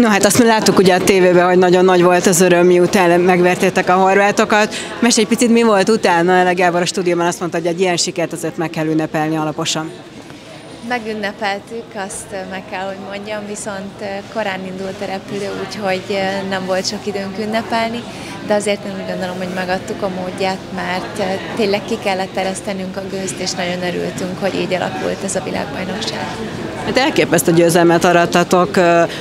No hát azt mi láttuk ugye a tévében, hogy nagyon nagy volt az öröm, miután megvertétek a horvátokat. Mesélj egy picit, mi volt utána? Ele Gábor a stúdióban azt mondta, hogy egy ilyen sikert azért meg kell ünnepelni alaposan. Megünnepeltük, azt meg kell, hogy mondjam, viszont korán indult a repülő, úgyhogy nem volt sok időnk ünnepelni, de azért én úgy gondolom, hogy megadtuk a módját, mert tényleg ki kellett teresztenünk a gőzt, és nagyon örültünk, hogy így alakult ez a világbajnokság. Hát elképesztő győzelmet arattatok,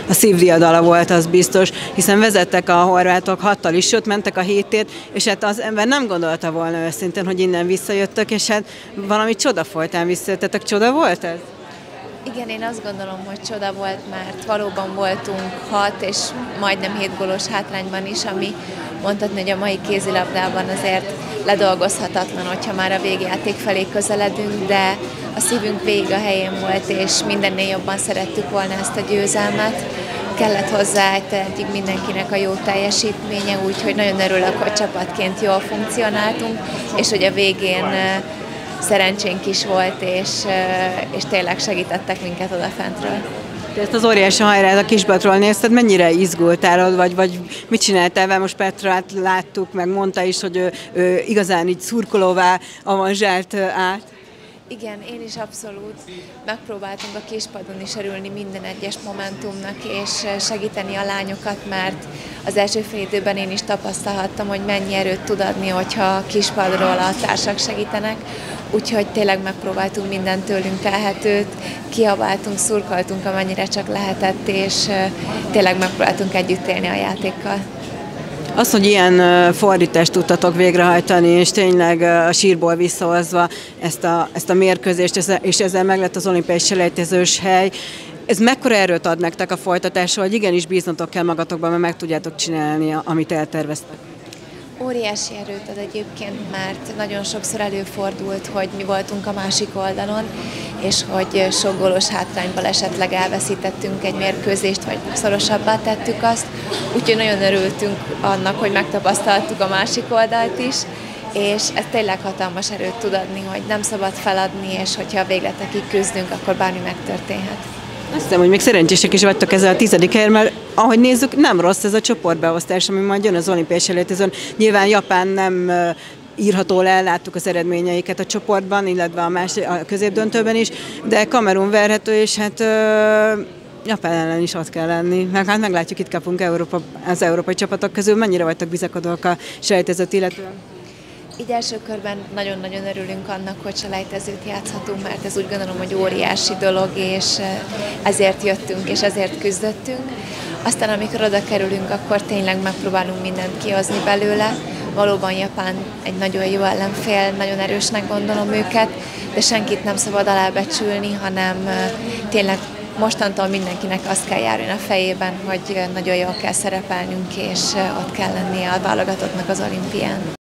a szívdiadala volt az biztos, hiszen vezettek a horvátok hattal is, sőt mentek a hétét, és hát az ember nem gondolta volna őszintén, hogy innen visszajöttök, és hát valami csoda folytán visszajöttetek. Csoda volt ez? Igen, én azt gondolom, hogy csoda volt, mert valóban voltunk hat és majdnem hét gólos hátrányban is, ami mondhatni, hogy a mai kézilabdában azért ledolgozhatatlan, hogyha már a végjáték felé közeledünk, de a szívünk végig a helyén volt, és mindennél jobban szerettük volna ezt a győzelmet. Kellett hozzá eddig mindenkinek a jó teljesítménye, úgyhogy nagyon örülök, hogy csapatként jól funkcionáltunk, és hogy a végén szerencsénk is volt, és, és tényleg segítettek minket odafentről. Te ezt az óriási hajrát a kisbatról nézted, mennyire izgultál, vagy, vagy mit csináltál vele? Most Petrát láttuk, meg mondta is, hogy ő, ő igazán így szurkolóvá avanzsált át. Igen, én is abszolút megpróbáltunk a kispadon is örülni minden egyes momentumnak, és segíteni a lányokat, mert az első fél időben én is tapasztalhattam, hogy mennyi erőt tud adni, hogyha kispadról a társak segítenek. Úgyhogy tényleg megpróbáltunk mindent tőlünk telhetőt, kiabáltunk, szurkoltunk, amennyire csak lehetett, és tényleg megpróbáltunk együtt élni a játékkal. Az, hogy ilyen fordítást tudtatok végrehajtani, és tényleg a sírból visszahozva ezt a, ezt a mérkőzést, és ezzel meg lett az olimpiai selejtezős hely, ez mekkora erőt ad nektek a folytatásra, hogy igenis bíznatok kell magatokban, mert meg tudjátok csinálni, amit elterveztek? Óriási erőt ad egyébként, mert nagyon sokszor előfordult, hogy mi voltunk a másik oldalon, és hogy sok gólos hátrányból esetleg elveszítettünk egy mérkőzést, vagy szorosabbá tettük azt. Úgyhogy nagyon örültünk annak, hogy megtapasztaltuk a másik oldalt is, és ez tényleg hatalmas erőt tud adni, hogy nem szabad feladni, és hogyha a végletekig küzdünk, akkor bármi megtörténhet. Azt hiszem, hogy még szerencsések is vagytok ezzel a tizedik helyen, mert ahogy nézzük, nem rossz ez a csoportbeosztás, ami majd jön az olimpiai selejtezőn. Nyilván Japán nem írható le, láttuk az eredményeiket a csoportban, illetve a, más, a középdöntőben is, de Kamerun verhető, és hát Japán ellen is ott kell lenni. Meg, hát meglátjuk, itt kapunk Európa, az európai csapatok közül. Mennyire vagytok bizakodók a selejtezőt illetően? Így első körben nagyon-nagyon örülünk annak, hogy selejtezőt játszhatunk, mert ez úgy gondolom, hogy óriási dolog, és ezért jöttünk, és ezért küzdöttünk. Aztán amikor oda kerülünk, akkor tényleg megpróbálunk mindent kihozni belőle. Valóban Japán egy nagyon jó ellenfél, nagyon erősnek gondolom őket, de senkit nem szabad alábecsülni, hanem tényleg mostantól mindenkinek azt kell járni a fejében, hogy nagyon jól kell szerepelnünk, és ott kell lennie a válogatottnak az olimpián.